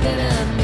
that I'm um,